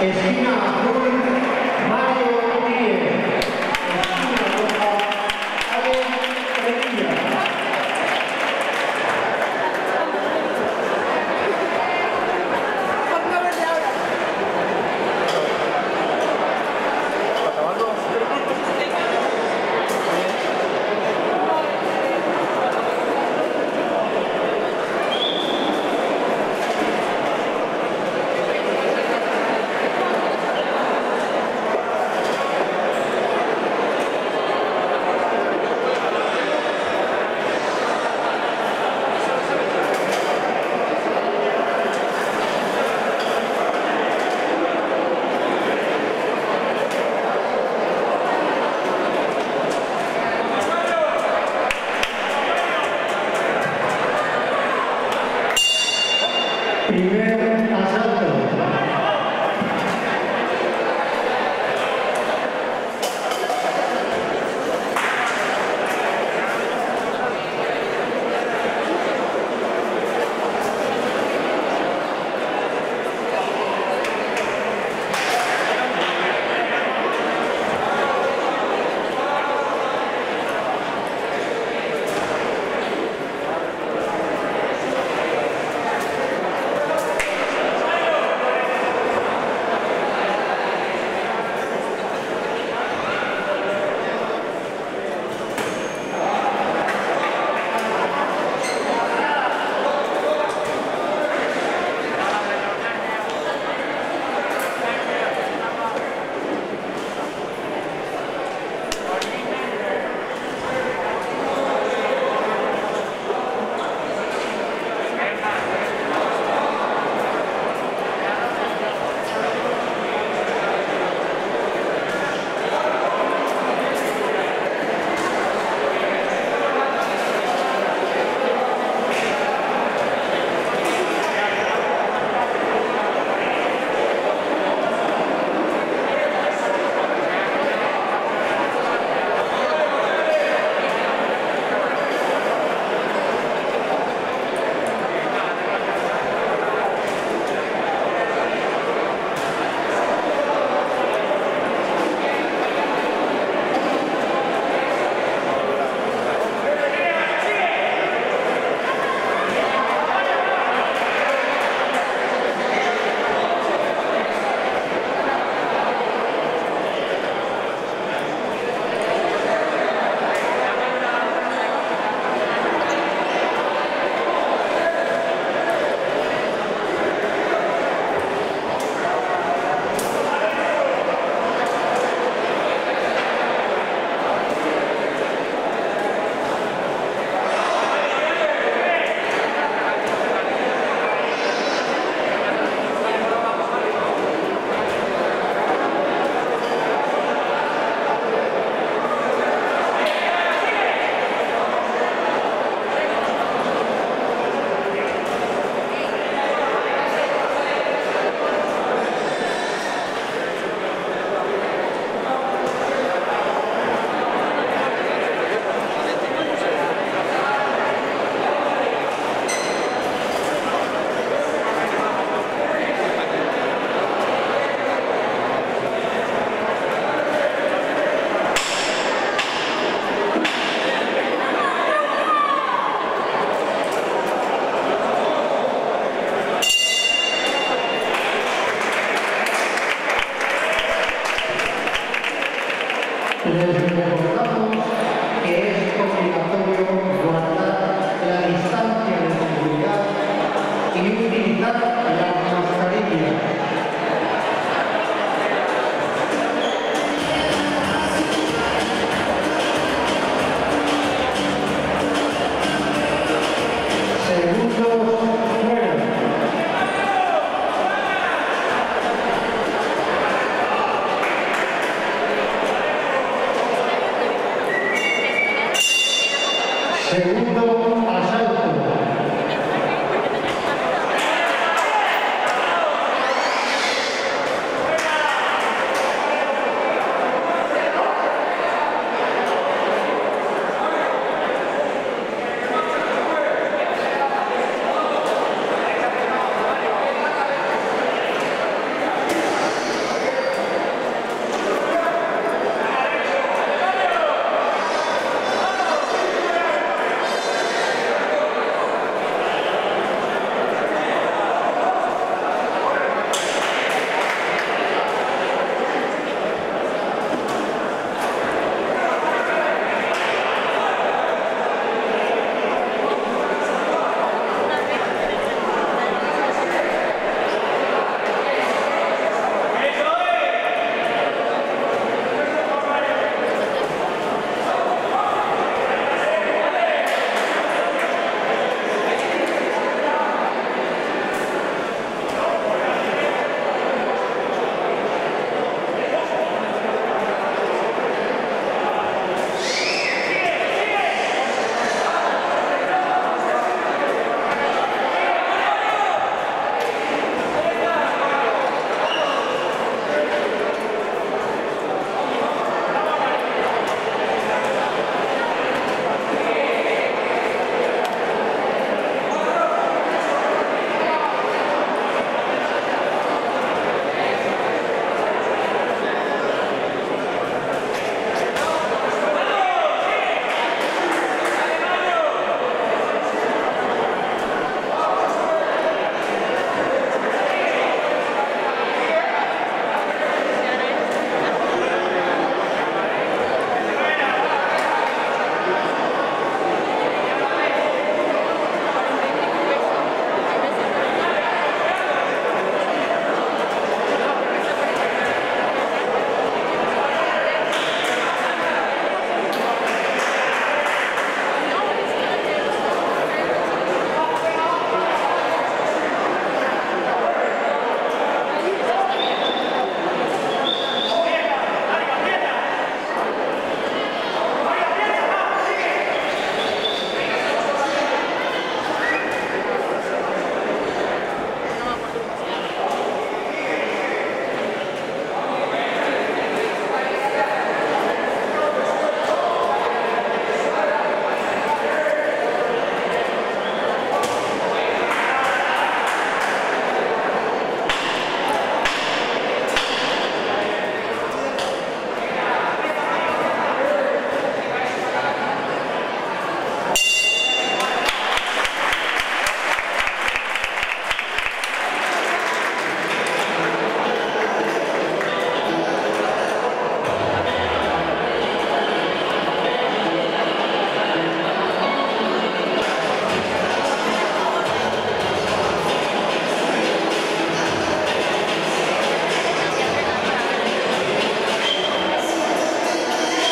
Esquina azul, Mario Díez. Primero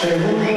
Segundo,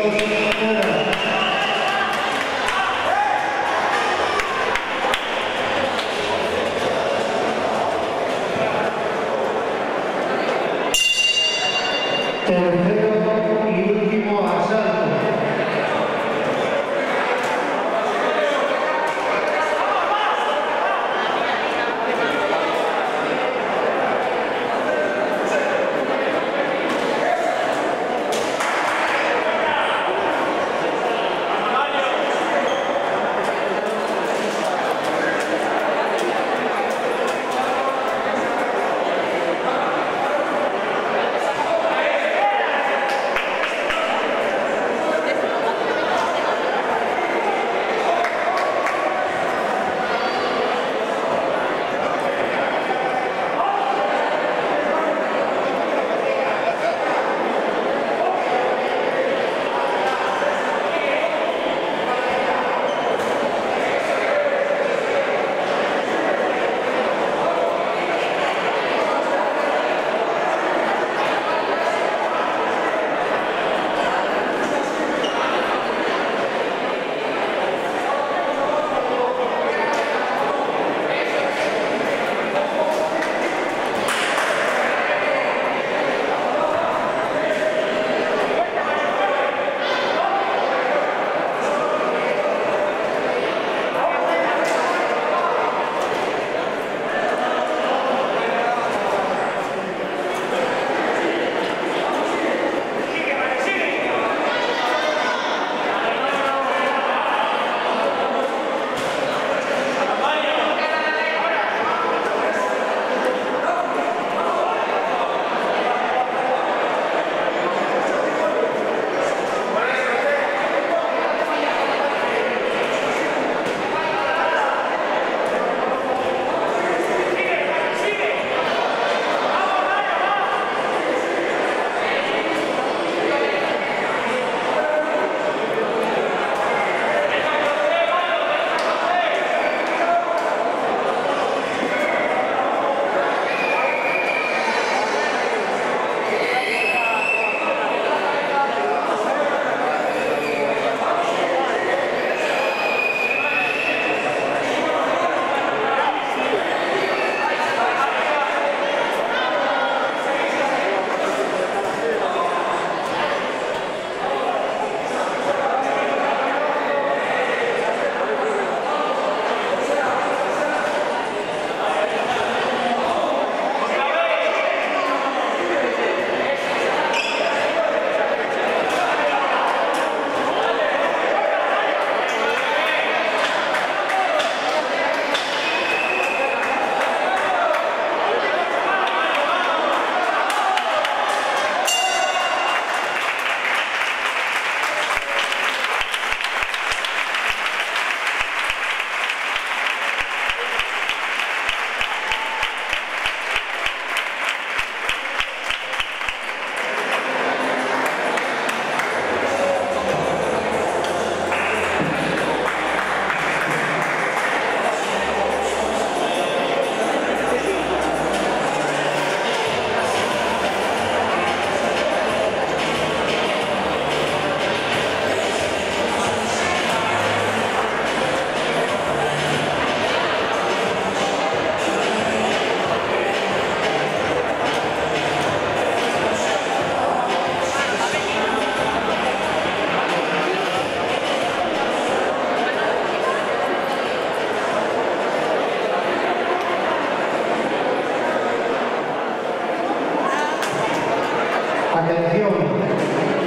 Atención,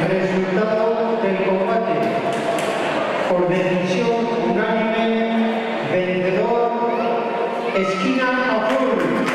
resultado del combate. Por decisión unánime, vendedor, esquina azul.